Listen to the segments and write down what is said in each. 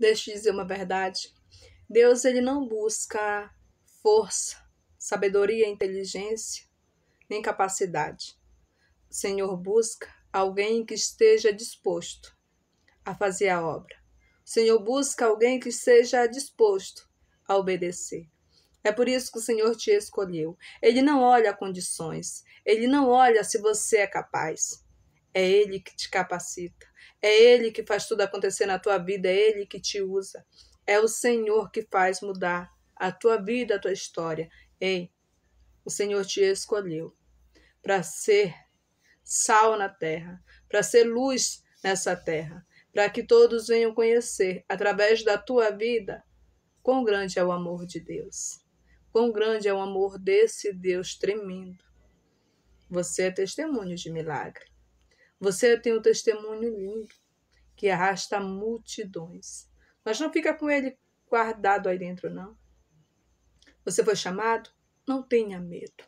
Deixa eu dizer uma verdade. Deus ele não busca força, sabedoria, inteligência, nem capacidade. O Senhor busca alguém que esteja disposto a fazer a obra. O Senhor busca alguém que esteja disposto a obedecer. É por isso que o Senhor te escolheu. Ele não olha condições, ele não olha se você é capaz. É Ele que te capacita, é Ele que faz tudo acontecer na tua vida, é Ele que te usa. É o Senhor que faz mudar a tua vida, a tua história. Ei, o Senhor te escolheu para ser sal na terra, para ser luz nessa terra, para que todos venham conhecer, através da tua vida, quão grande é o amor de Deus. Quão grande é o amor desse Deus tremendo. Você é testemunho de milagre. Você tem um testemunho lindo que arrasta multidões. Mas não fica com ele guardado aí dentro, não. Você foi chamado? Não tenha medo.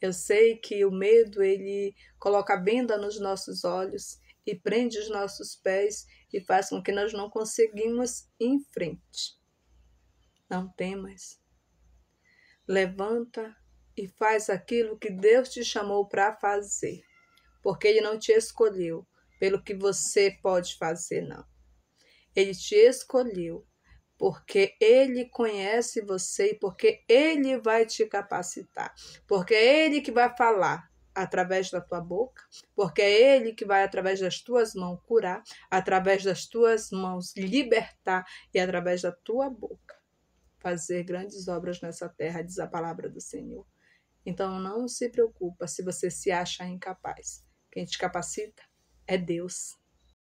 Eu sei que o medo ele coloca venda nos nossos olhos e prende os nossos pés e faz com que nós não conseguimos ir em frente. Não temas levanta e faz aquilo que Deus te chamou para fazer, porque Ele não te escolheu pelo que você pode fazer, não. Ele te escolheu porque Ele conhece você e porque Ele vai te capacitar, porque é Ele que vai falar através da tua boca, porque é Ele que vai, através das tuas mãos, curar, através das tuas mãos, libertar e através da tua boca fazer grandes obras nessa terra, diz a palavra do Senhor. Então não se preocupa se você se acha incapaz. Quem te capacita é Deus.